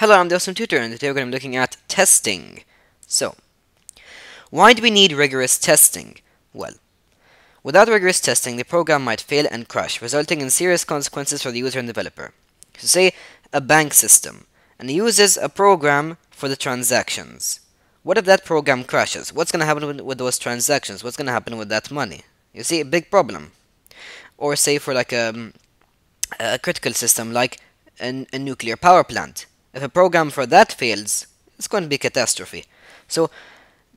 Hello, I'm the Awesome Tutor, and today we're going to be looking at testing. So, why do we need rigorous testing? Well, without rigorous testing, the program might fail and crash, resulting in serious consequences for the user and developer. So say a bank system, and it uses a program for the transactions. What if that program crashes? What's going to happen with, those transactions? What's going to happen with that money? You see, a big problem. Or say for like a, um, a critical system like a, a nuclear power plant. If a program for that fails, it's going to be a catastrophe. So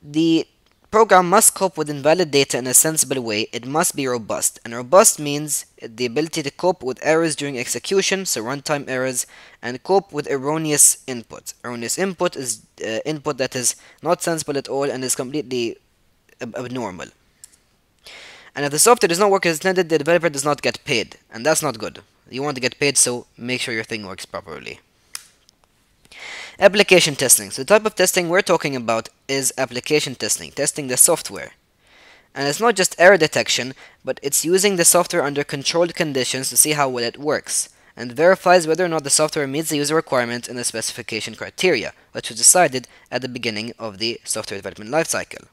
the program must cope with invalid data in a sensible way. It must be robust. And robust means the ability to cope with errors during execution, so runtime errors, and cope with erroneous input. Erroneous input is uh, input that is not sensible at all and is completely ab abnormal. And if the software does not work as intended, the developer does not get paid. And that's not good. You want to get paid, so make sure your thing works properly. Application testing. So the type of testing we're talking about is application testing, testing the software. And it's not just error detection, but it's using the software under controlled conditions to see how well it works, and verifies whether or not the software meets the user requirements and the specification criteria, which was decided at the beginning of the software development lifecycle.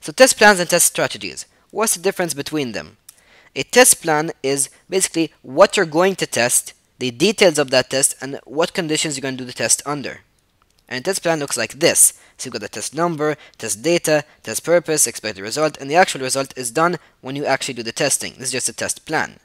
So test plans and test strategies. What's the difference between them? A test plan is basically what you're going to test the details of that test, and what conditions you're going to do the test under. And test plan looks like this. So you've got the test number, test data, test purpose, expected result, and the actual result is done when you actually do the testing. This is just a test plan.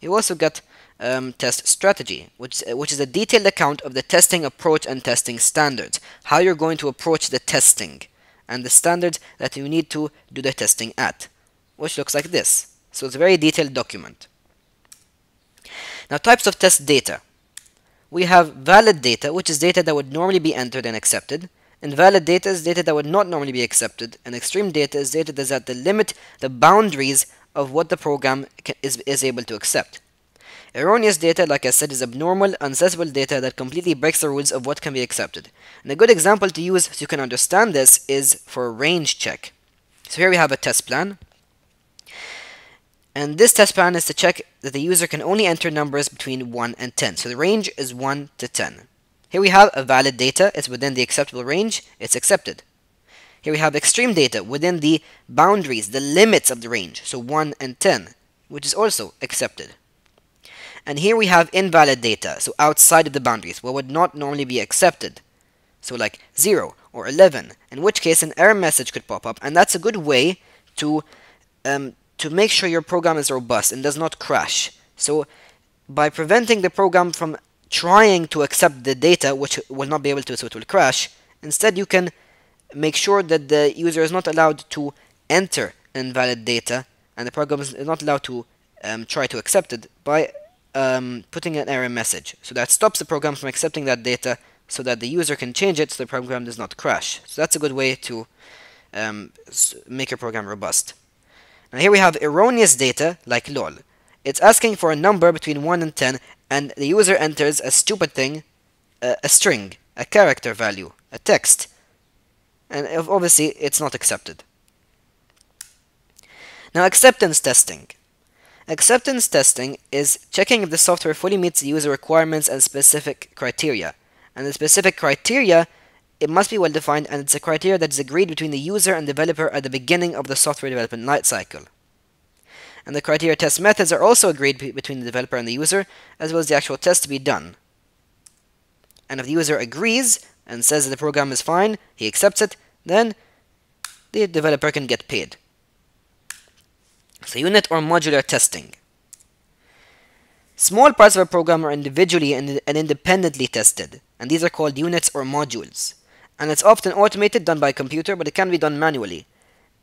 You also got um, test strategy, which, which is a detailed account of the testing approach and testing standards. How you're going to approach the testing, and the standards that you need to do the testing at, which looks like this. So it's a very detailed document. Now types of test data. We have valid data, which is data that would normally be entered and accepted. Invalid data is data that would not normally be accepted. And extreme data is data that is at the limit, the boundaries of what the program can, is, is able to accept. Erroneous data, like I said, is abnormal, unsensible data that completely breaks the rules of what can be accepted. And a good example to use so you can understand this is for a range check. So here we have a test plan. And this test plan is to check that the user can only enter numbers between 1 and 10. So the range is 1 to 10. Here we have a valid data. It's within the acceptable range. It's accepted. Here we have extreme data within the boundaries, the limits of the range. So 1 and 10, which is also accepted. And here we have invalid data, so outside of the boundaries, what would not normally be accepted. So like 0 or 11, in which case an error message could pop up. And that's a good way to um, to make sure your program is robust and does not crash. So by preventing the program from trying to accept the data, which will not be able to, so it will crash, instead you can make sure that the user is not allowed to enter invalid data and the program is not allowed to um, try to accept it by um, putting an error message. So that stops the program from accepting that data so that the user can change it so the program does not crash. So that's a good way to um, make your program robust. Now here we have erroneous data, like lol. It's asking for a number between 1 and 10, and the user enters a stupid thing, a, a string, a character value, a text. And obviously, it's not accepted. Now, acceptance testing. Acceptance testing is checking if the software fully meets the user requirements and specific criteria. And the specific criteria it must be well defined and it's a criteria that is agreed between the user and developer at the beginning of the software development lifecycle. And the criteria test methods are also agreed between the developer and the user, as well as the actual test to be done. And if the user agrees and says that the program is fine, he accepts it, then the developer can get paid. So unit or modular testing. Small parts of a program are individually and independently tested, and these are called units or modules and it's often automated done by computer but it can be done manually.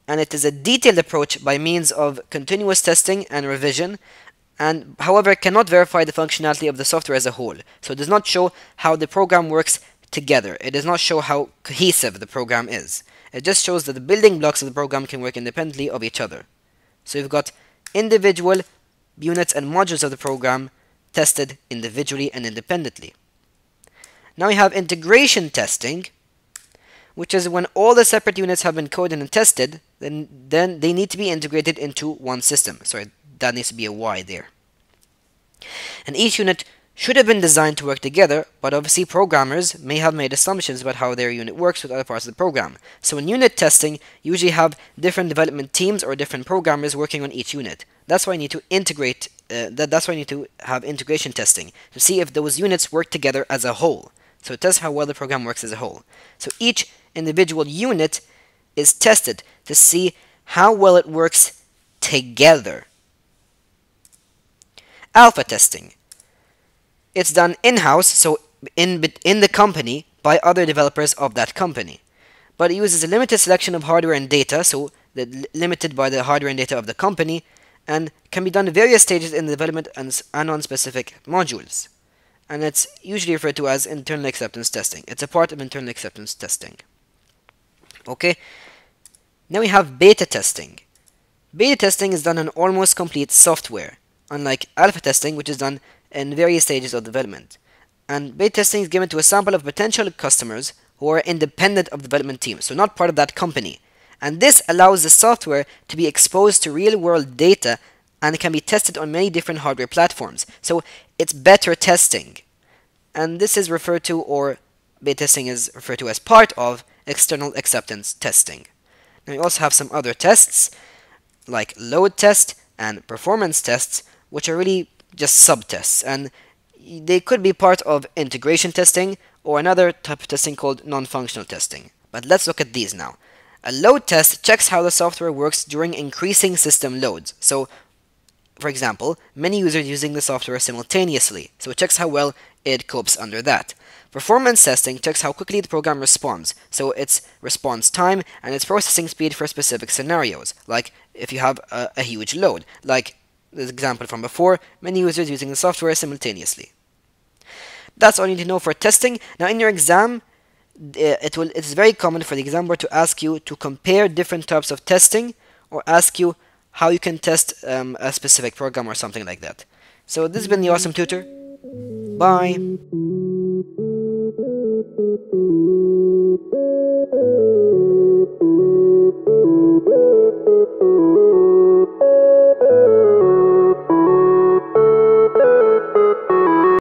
And it is a detailed approach by means of continuous testing and revision and however it cannot verify the functionality of the software as a whole. So it does not show how the program works together. It does not show how cohesive the program is. It just shows that the building blocks of the program can work independently of each other. So you've got individual units and modules of the program tested individually and independently. Now we have integration testing which is when all the separate units have been coded and tested, then, then they need to be integrated into one system. Sorry, that needs to be a Y there. And each unit should have been designed to work together, but obviously programmers may have made assumptions about how their unit works with other parts of the program. So in unit testing, you usually have different development teams or different programmers working on each unit. That's why you need to integrate, uh, that, that's why you need to have integration testing, to see if those units work together as a whole. So it tests how well the program works as a whole. So each individual unit is tested to see how well it works together. Alpha testing. It's done in-house, so in, in the company, by other developers of that company. But it uses a limited selection of hardware and data, so limited by the hardware and data of the company, and can be done at various stages in the development and, and on specific modules. And it's usually referred to as internal acceptance testing. It's a part of internal acceptance testing. Okay, now we have beta testing. Beta testing is done on almost complete software, unlike alpha testing, which is done in various stages of development. And beta testing is given to a sample of potential customers who are independent of the development team, so not part of that company. And this allows the software to be exposed to real world data and can be tested on many different hardware platforms. So it's better testing. And this is referred to, or beta testing is referred to as part of external acceptance testing. Now we also have some other tests, like load test and performance tests, which are really just subtests, and they could be part of integration testing or another type of testing called non-functional testing. But let's look at these now. A load test checks how the software works during increasing system loads. So, for example, many users using the software simultaneously, so it checks how well it copes under that. Performance testing checks how quickly the program responds, so its response time and its processing speed for specific scenarios, like if you have a, a huge load, like the example from before, many users using the software simultaneously. That's all you need to know for testing. Now in your exam, uh, it will it's very common for the examiner to ask you to compare different types of testing or ask you how you can test um, a specific program or something like that. So this has been the awesome tutor. Bye. Thank you.